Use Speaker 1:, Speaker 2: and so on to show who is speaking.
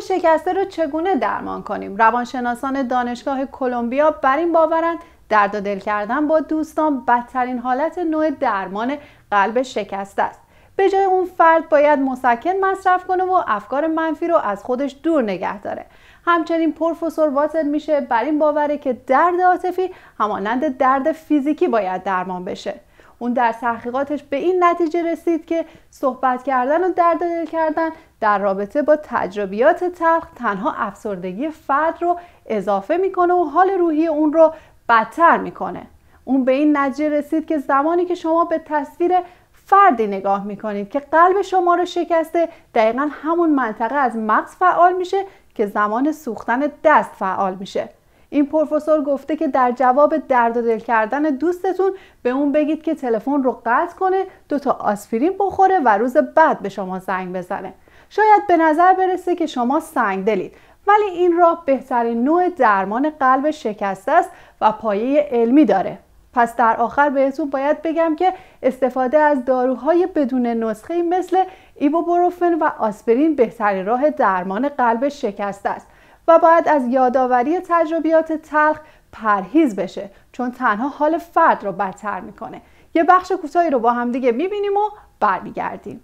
Speaker 1: شکسته رو چگونه درمان کنیم؟ روانشناسان دانشگاه کلمبیا بر این باورند درد و دل کردن با دوستان بدترین حالت نوع درمان قلب شکسته است. به جای اون فرد باید مسکن مصرف کنه و افکار منفی رو از خودش دور نگه داره. همچنین پروفسور واتر میشه بر این باوره که درد عاطفی همانند درد فیزیکی باید درمان بشه. اون در تحقیقاتش به این نتیجه رسید که صحبت کردن و درد دل کردن در رابطه با تجربیات تلخ تنها افسردگی فرد رو اضافه می‌کنه و حال روحی اون رو بدتر می‌کنه. اون به این نتیجه رسید که زمانی که شما به تصویر فردی نگاه می‌کنید که قلب شما رو شکسته دقیقا همون منطقه از مغز فعال میشه که زمان سوختن دست فعال میشه. این پروفسور گفته که در جواب درد و دل کردن دوستتون به اون بگید که تلفن رو قطع کنه دو تا آسپرین بخوره و روز بعد به شما زنگ بزنه. شاید به نظر برسه که شما سنگ دلید ولی این راه بهترین نوع درمان قلب شکسته است و پایه علمی داره. پس در آخر بهتون باید بگم که استفاده از داروهای بدون نسخه مثل ایبوبروفن و آسپرین بهترین راه درمان قلب شکسته است. و باید از یادآوری تجربیات تلخ پرهیز بشه چون تنها حال فرد رو بدتر می‌کنه. یه بخش کوتاهی رو با هم دیگه می‌بینیم و برمیگردیم.